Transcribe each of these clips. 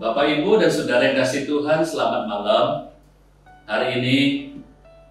Bapak, Ibu, dan Saudara yang kasih Tuhan, selamat malam. Hari ini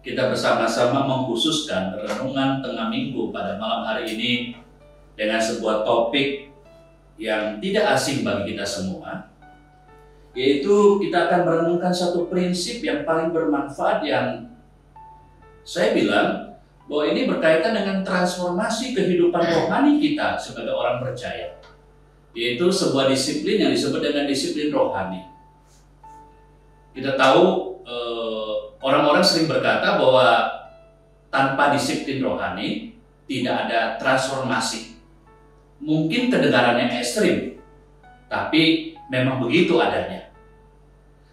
kita bersama-sama mengkhususkan renungan tengah minggu pada malam hari ini dengan sebuah topik yang tidak asing bagi kita semua, yaitu kita akan merenungkan satu prinsip yang paling bermanfaat yang saya bilang bahwa ini berkaitan dengan transformasi kehidupan rohani kita sebagai orang percaya yaitu sebuah disiplin yang disebut dengan disiplin rohani. Kita tahu eh, orang-orang sering berkata bahwa tanpa disiplin rohani tidak ada transformasi. Mungkin kedengarannya ekstrim, tapi memang begitu adanya.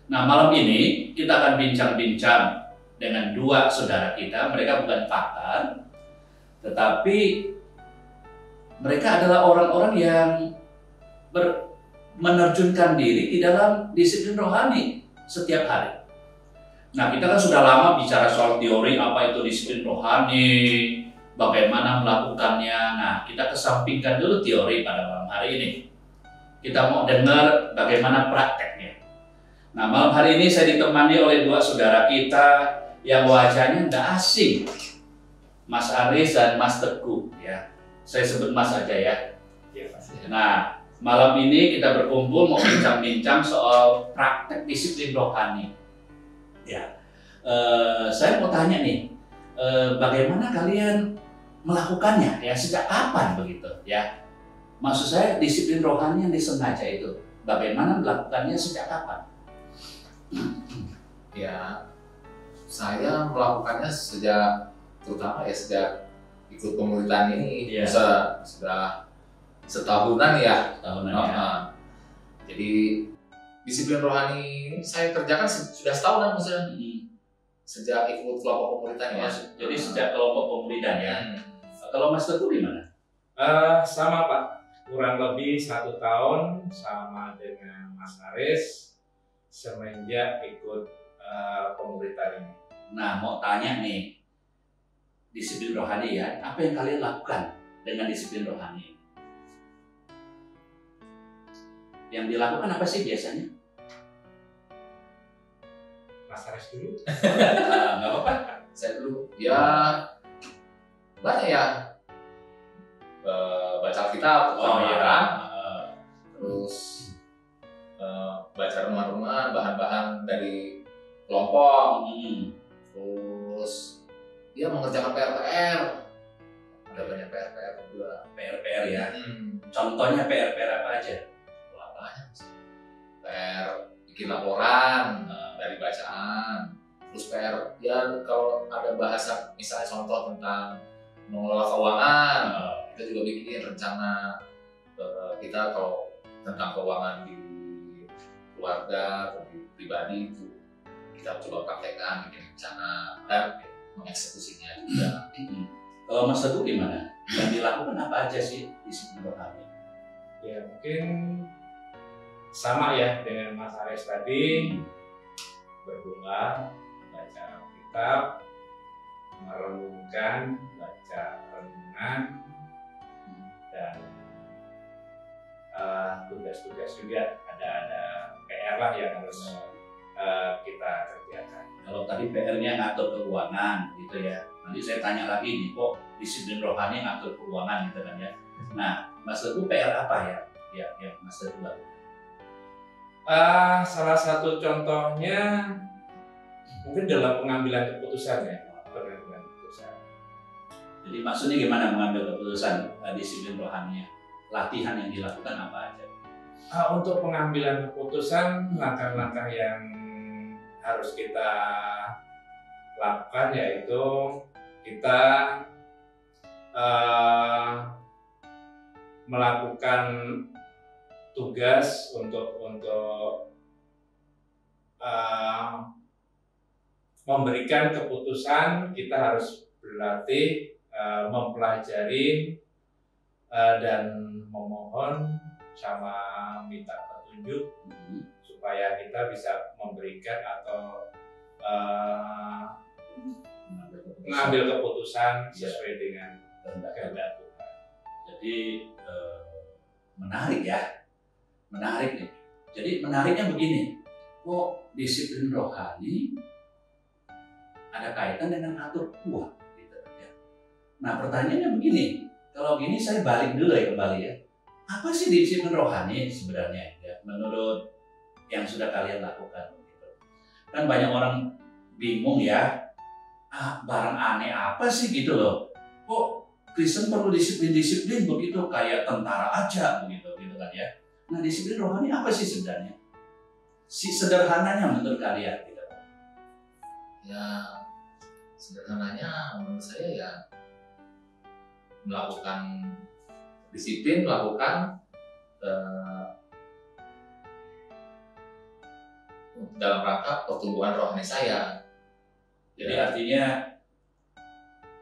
Nah malam ini kita akan bincang-bincang dengan dua saudara kita. Mereka bukan pakar, tetapi mereka adalah orang-orang yang ber, menerjunkan diri di dalam disiplin rohani setiap hari. Nah, kita kan sudah lama bicara soal teori apa itu disiplin rohani, bagaimana melakukannya. Nah, kita kesampingkan dulu teori pada malam hari ini. Kita mau dengar bagaimana prakteknya. Nah, malam hari ini saya ditemani oleh dua saudara kita yang wajahnya tidak asing. Mas Aris dan Mas Teguh ya. Saya sebut Mas aja ya. Iya, Nah, Malam ini kita berkumpul mau bincang-bincang soal praktek disiplin rohani. Ya, uh, saya mau tanya nih, uh, bagaimana kalian melakukannya? Ya, sejak kapan begitu? Ya, maksud saya disiplin rohani yang disengaja itu, bagaimana melakukannya sejak kapan? Ya, saya melakukannya sejak terutama ya sejak ikut pemuritan ini Iya. bisa sudah setahunan ya. Tahunan Oh, ya. ah. Jadi disiplin rohani ini saya kerjakan se- sudah setahunan maksudnya Hmm. sejak ikut kelompok pemuritan ya. Jadi sejak kelompok pemuritan ya. Hmm. Kalau Mas Teguh gimana? Eh, sama Pak, kurang lebih satu tahun sama dengan Mas Aris semenjak ikut eh, pemuritan ini. Nah, mau tanya nih, disiplin rohani ya, apa yang kalian lakukan dengan disiplin rohani? Yang dilakukan apa sih biasanya? Mas Aris dulu. Nggak apa-apa. Saya dulu ya banyak ya baca kitab Oh iya. kan. Ah, terus eh, baca rumah-rumah bahan-bahan dari kelompok hmm. terus dia mengerjakan PR-PR ada banyak PR-PR juga PR-PR ya. hmm. Contohnya PR-PR apa aja? PR bikin laporan eh, dari bacaan terus PR ya kalau ada bahasa misalnya contoh tentang mengelola keuangan Ah, kita juga bikin rencana eh, kita kalau tentang keuangan di keluarga atau di pribadi itu kita coba praktekkan bikin rencana dan mengeksekusinya juga hmm. Kalau Mas Teguh gimana? Yang dilakukan apa aja sih disiplin rohani? Ya mungkin sama ya dengan Mas Aris tadi berdoa, baca kitab, merenungkan, baca renungan, dan eh, tugas-tugas juga ada ada PR lah yang harus eh, kita kerjakan. Kalau tadi PR-nya ngatur keuangan gitu ya. Nanti saya tanya lagi nih, kok disiplin rohani ngatur keuangan gitu kan ya. Nah, Mas Teguh PR apa ya? Ya, yang Mas Teguh lakukan? Ah, salah satu contohnya mungkin dalam pengambilan keputusan ya, pengambilan keputusan. Jadi maksudnya gimana mengambil keputusan eh, disiplin rohaninya? Latihan yang dilakukan apa aja? Ah, untuk pengambilan keputusan, langkah-langkah yang harus kita lakukan yaitu kita eh, melakukan tugas untuk untuk eh, memberikan keputusan kita harus berlatih eh, mempelajari eh, dan memohon sama minta petunjuk Hmm. supaya kita bisa memberikan atau eh, Mengambil keputusan. Iya. sesuai dengan Kehendak Tuhan. Jadi eh, menarik ya, menarik nih. Jadi menariknya begini, kok disiplin rohani ada kaitan dengan atur uang gitu ya. Nah pertanyaannya begini, kalau gini saya balik dulu ya kembali ya. Apa sih disiplin rohani sebenarnya ya menurut yang sudah kalian lakukan gitu. Kan banyak orang bingung ya, ah barang aneh apa sih gitu loh. Kok Kristen perlu disiplin-disiplin begitu kayak tentara aja begitu. Nah disiplin rohani apa sih sebenarnya? Si sederhananya menurut kalian gitu. ya sederhananya menurut saya ya melakukan disiplin melakukan eh, dalam rangka pertumbuhan rohani saya Jadi artinya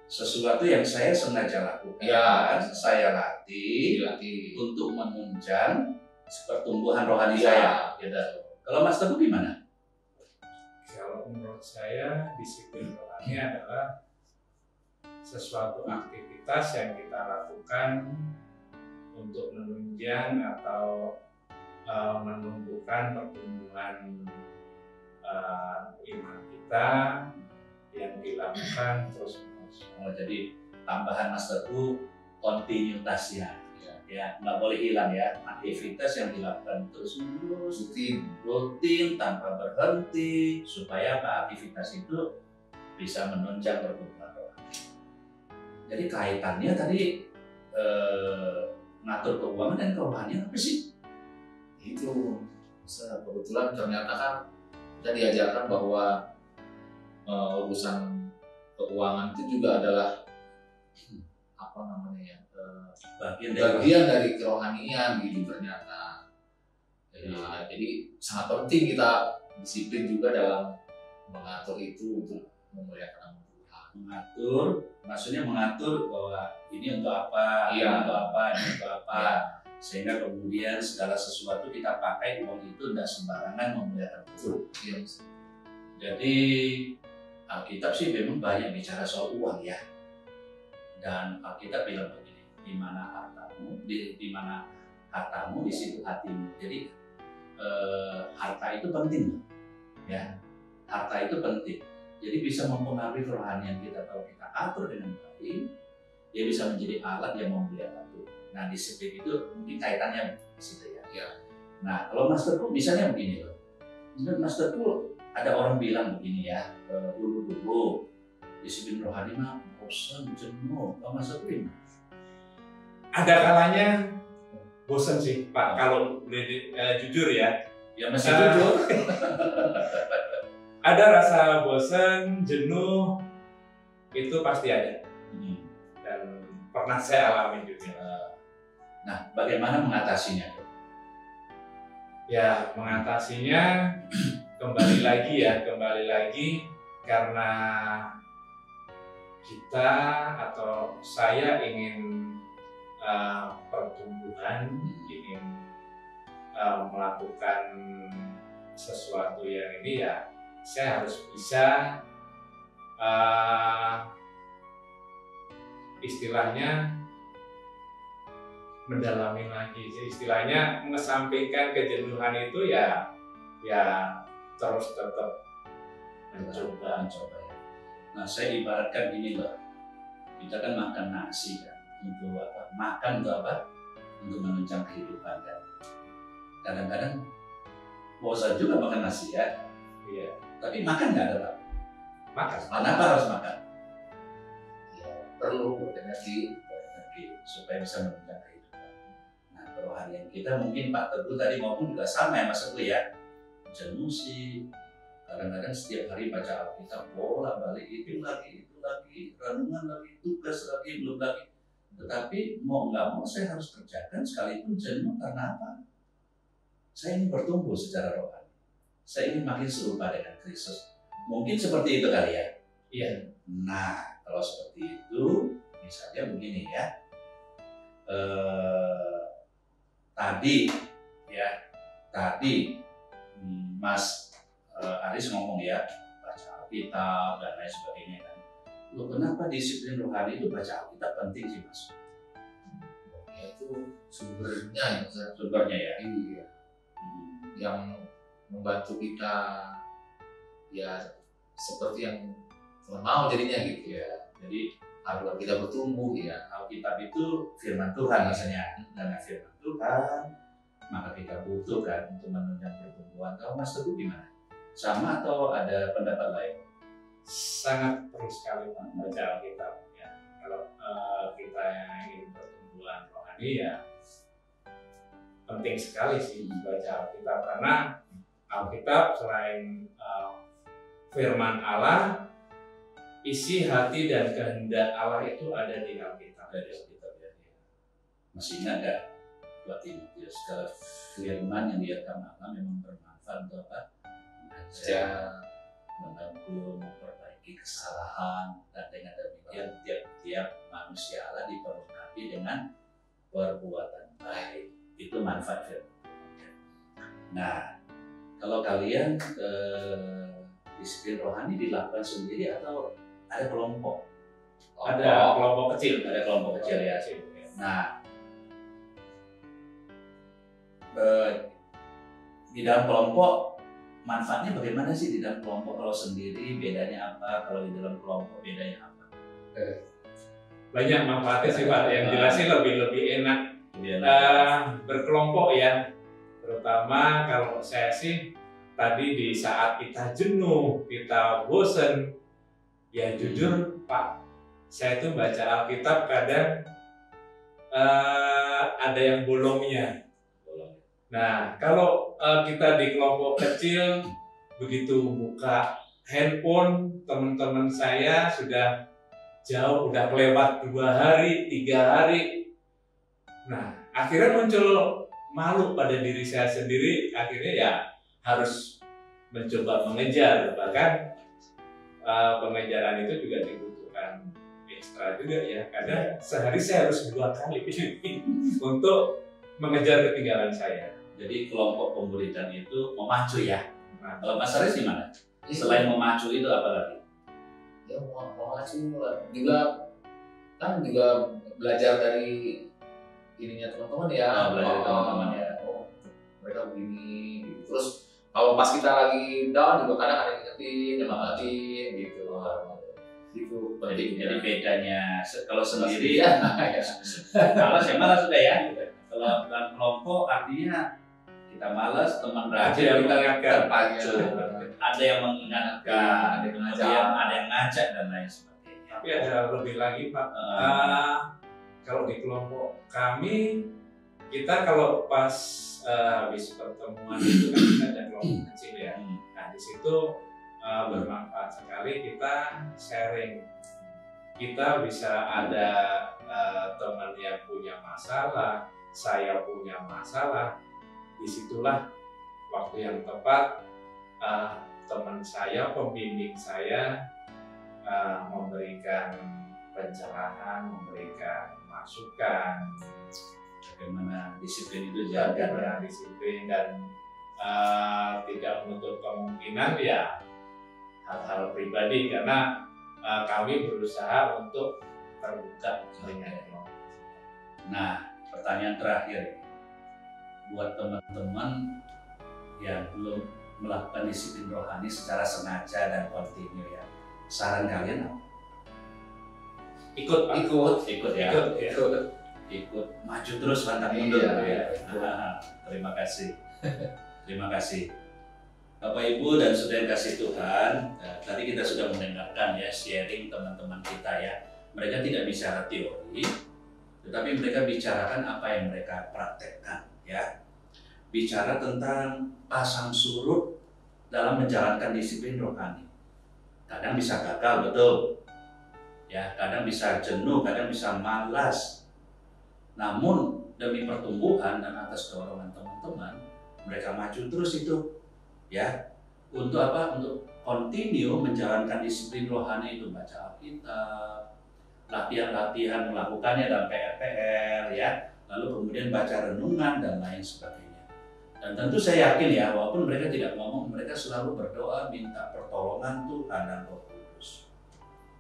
sesuatu yang saya sengaja lakukan, Ya. saya latih dilatih untuk menunjang pertumbuhan rohani Ya. saya. Gitu. Kalau Mas Teguh gimana? Kalau menurut saya disiplin rohani adalah sesuatu aktivitas yang kita lakukan untuk menunjang atau uh, menumbuhkan pertumbuhan uh, iman kita yang dilakukan terus menerus. Oh, jadi tambahan Mas Teguh kontinuitasnya. Ya, nggak boleh hilang ya. Aktivitas yang dilakukan terus menerus, rutin rutin tanpa berhenti supaya apa aktivitas itu bisa menunjang pertumbuhan rohani. Jadi kaitannya tadi eh, ngatur keuangan dan kerohanian apa sih? itu kebetulan ternyata kan kita diajarkan bahwa eh, urusan keuangan itu juga adalah apa namanya ya Bagian dari bagian dari kerohanian gitu ternyata ya, jadi sangat penting kita disiplin juga dalam mengatur itu untuk memuliakan nama Tuhan mengatur, maksudnya mengatur bahwa ini untuk apa, ini Iya. untuk apa, ini untuk apa, Ya, sehingga kemudian segala sesuatu kita pakai uang itu tidak sembarangan memuliakan Tuhan. iya, Jadi Alkitab sih memang banyak bicara soal uang ya. Dan Alkitab bilang di mana hartamu, di, di mana hartamu, di situ hatimu. Jadi eh, harta itu penting, loh. ya. Harta itu penting. Jadi bisa mempengaruhi kerohanian kita kalau kita atur dengan baik, dia bisa menjadi alat yang memuliakan Tuhan. Nah disiplin itu mungkin kaitannya di situ ya. Ya. Nah kalau Master Ku misalnya begini loh. Menurut Master Ku ada orang bilang begini ya, eh, dulu-dulu disiplin rohani mah bosan, jenuh, Ku gimana? Ada kalanya bosan sih Pak kalau boleh eh, jujur ya. Ya masih Ah. jujur. Ada rasa bosan, jenuh itu pasti ada Hmm. dan pernah saya alami juga. Nah, bagaimana mengatasinya? Ya mengatasinya kembali lagi ya kembali lagi karena kita atau saya ingin uh, pertumbuhan, ingin uh, melakukan sesuatu yang ini ya saya harus bisa uh, istilahnya mendalami lagi istilahnya mengesampingkan kejenuhan itu ya ya terus tetap mencoba mencoba ya. Nah, saya ibaratkan gini loh. Kita kan makan nasi kan untuk apa? Makan untuk apa? Untuk menunjang kehidupan kan. Kadang-kadang bosan juga makan nasi ya. iya Tapi makan nggak ada Pak. makan Kenapa harus makan? ya, perlu berenergi Energi supaya bisa menunjang kehidupan. Nah, kerohanian kita mungkin Pak Teguh tadi maupun juga sama ya Mas Teguh ya. Jenuh sih. Kadang-kadang setiap hari baca Alkitab bola balik itu lagi itu lagi renungan lagi tugas lagi belum lagi. Tetapi mau nggak mau saya harus kerjakan sekalipun jenuh karena apa? Saya ingin bertumbuh secara rohani. Saya ingin makin serupa dengan Kristus. Mungkin seperti itu kali ya. iya Nah, kalau seperti itu, misalnya begini ya. Eh, tadi, ya, tadi hmm, Mas eh, Aris ngomong ya, baca Alkitab dan lain sebagainya. Loh, kenapa disiplin rohani itu baca Alkitab penting sih Mas? itu sumbernya ya. Sumbernya ya. iya Hmm. yang membantu kita ya seperti yang Tuhan mau jadinya gitu ya. Jadi agar kita bertumbuh ya. Alkitab itu firman Tuhan maksudnya. Karena firman Tuhan, maka kita butuh kan untuk menunjang pertumbuhan. Kalau Mas Teguh gimana? Sama atau ada pendapat lain? Sangat perlu sekali Pak baca Alkitab ya. Kalau eh, kita yang ingin pertumbuhan rohani ya penting sekali sih baca Alkitab karena Alkitab selain eh, firman Allah isi hati dan kehendak Allah itu ada di Alkitab. Dari Alkitab ya. Masih ingat buat Timotius kalau firman yang diakan Allah memang bermanfaat untuk apa? Mengajar, menegur, memperbaiki kesalahan dan dengan demikian tiap-tiap manusia Allah diperlengkapi dengan perbuatan baik. Itu manfaat firman. Nah, kalau kalian eh, disiplin rohani dilakukan sendiri atau ada kelompok? Ada kelompok kecil, Ada kelompok kecil ya. Kecil, ya. Nah, eh, di dalam kelompok manfaatnya bagaimana sih di dalam kelompok? Kalau sendiri bedanya apa? Kalau di dalam kelompok bedanya apa? Banyak manfaatnya sih Pak. Yang jelas sih lebih lebih enak. Eh, berkelompok ya. Terutama kalau saya sih tadi di saat kita jenuh kita bosen ya jujur pak saya tuh baca Alkitab kadang eh, ada yang bolongnya. Bolong. nah kalau eh, kita di kelompok kecil begitu buka handphone teman-teman saya sudah jauh udah kelewat dua hari tiga hari Nah, akhirnya muncul malu pada diri saya sendiri. Akhirnya ya harus mencoba mengejar. Bahkan eh, pengejaran itu juga dibutuhkan ekstra juga ya. Karena sehari saya harus dua kali untuk mengejar ketinggalan saya. Jadi kelompok pemberitaan itu memacu ya. Nah, kalau Mas Aris gimana? Selain memacu itu apa lagi? Ya mau mau juga kan juga belajar dari ininya teman-teman ya. Oh, belajar dari teman-teman ya. oh, mereka begini. Gitu. terus kalau pas kita lagi down juga kadang ada yang ingetin nyemangatin gitu. Gitu jadi, jadi bedanya kalau sendiri ya malas ya malas sudah ya. Kalau dalam kelompok artinya kita malas teman rajin yang kita mengingatkan. terpacu ada yang mengingatkan Ada yang ngajak. ada yang ngajak dan lain sebagainya tapi ada lebih lagi Pak. Eh, Ah, kalau di kelompok kami kita kalau pas eh, habis pertemuan itu kan kita ada kelompok kecil ya. hmm, Nah di situ eh, bermanfaat sekali kita sharing. Kita bisa ada eh, teman yang punya masalah, saya punya masalah. Di situlah waktu yang tepat eh, teman saya, pembimbing saya eh, memberikan pencerahan, memberikan masukan, bagaimana disiplin itu jaga bagaimana disiplin dan eh, tidak menutup kemungkinan ya hal-hal pribadi karena eh, kami berusaha untuk terbuka dengan. Nah, pertanyaan terakhir buat teman-teman yang belum melakukan disiplin rohani secara sengaja dan kontinu ya. Saran kalian apa? Ikut Pak. ikut Ikut ya. Ikut, ya. ikut Ikut maju terus pantang Iya, mundur ya. iya, betul. Ah, terima kasih. terima kasih. Bapak Ibu dan saudara yang kasih Tuhan, eh, tadi kita sudah mendengarkan ya sharing teman-teman kita ya. Mereka tidak bicara teori, tetapi mereka bicarakan apa yang mereka praktekkan ya. Bicara tentang pasang surut dalam menjalankan disiplin rohani. Kadang bisa gagal betul. Ya, kadang bisa jenuh, kadang bisa malas. Namun demi pertumbuhan dan atas dorongan teman-teman, mereka maju terus itu ya untuk apa untuk continue menjalankan disiplin rohani itu baca Alkitab latihan-latihan melakukannya dalam PR-PR ya lalu kemudian baca renungan dan lain sebagainya. Dan tentu saya yakin ya walaupun mereka tidak ngomong mereka selalu berdoa minta pertolongan Tuhan dan Roh Kudus.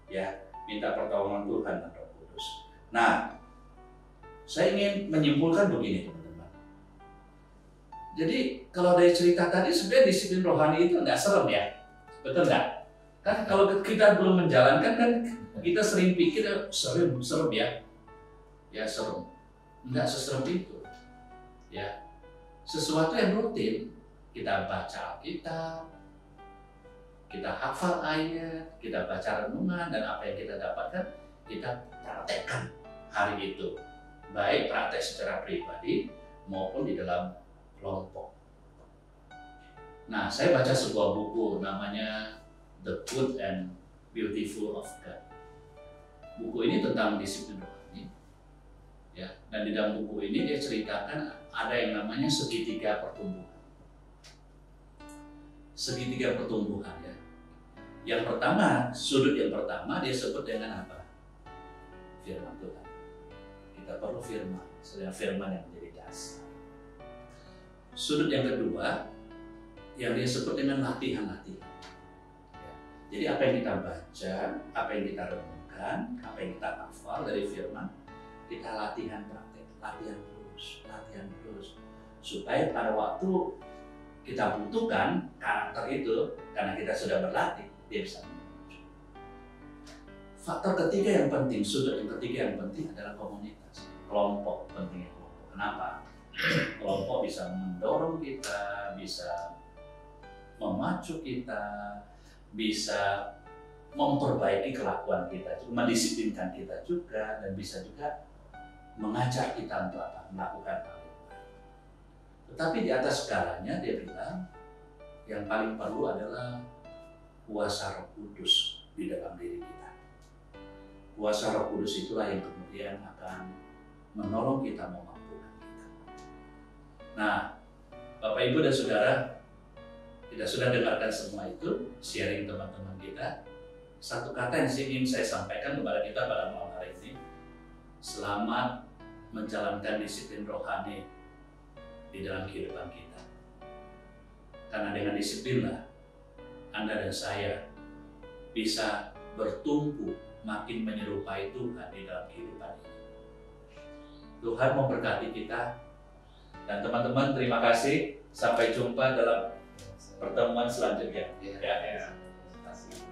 Ya minta pertolongan Tuhan dan Roh Kudus. Nah saya ingin menyimpulkan begini teman-teman. Jadi kalau dari cerita tadi sebenarnya disiplin rohani itu nggak serem ya, betul nggak? Kan kalau kita belum menjalankan kan kita sering pikir "Eh, serem, serem ya, ya serem. Nggak seserem itu, ya. Sesuatu yang rutin kita baca Alkitab, kita hafal ayat, kita baca renungan dan apa yang kita dapatkan kita praktekkan hari itu, baik praktek secara pribadi maupun di dalam kelompok. Nah, saya baca sebuah buku namanya The Good and Beautiful of God. Buku ini tentang disiplin. Ya, dan di dalam buku ini dia ceritakan ada yang namanya segitiga pertumbuhan. Segitiga pertumbuhan ya. Yang pertama, sudut yang pertama dia sebut dengan apa? Firman Tuhan. Kita perlu firman, selain firman yang menjadi dasar. Sudut yang kedua, yang dia sebut dengan latihan-latihan. Ya. Jadi apa yang kita baca, apa yang kita renungkan, apa yang kita hafal dari firman, kita latihan praktek, latihan terus, latihan terus, supaya pada waktu kita butuhkan karakter itu, karena kita sudah berlatih, dia bisa menuju. Faktor ketiga yang penting, sudut yang ketiga yang penting adalah komunitas, kelompok pentingnya kelompok. Kenapa? kelompok bisa mendorong kita, bisa memacu kita, bisa memperbaiki kelakuan kita, mendisiplinkan kita juga, dan bisa juga mengajak kita untuk apa? Melakukan hal yang baik. Tetapi di atas segalanya dia bilang, yang paling perlu adalah kuasa roh kudus di dalam diri kita. Kuasa roh kudus itulah yang kemudian akan menolong kita memampukan kita. Nah, Bapak Ibu dan Saudara, kita sudah dengarkan semua itu, sharing teman-teman kita. Satu kata yang ingin saya sampaikan kepada kita pada malam hari ini, selamat menjalankan disiplin rohani di dalam kehidupan kita. Karena dengan disiplinlah Anda dan saya bisa bertumpu makin menyerupai Tuhan di dalam kehidupan ini. Tuhan memberkati kita dan teman-teman terima kasih. Sampai jumpa dalam pertemuan selanjutnya. Ya. Ya. Terima kasih.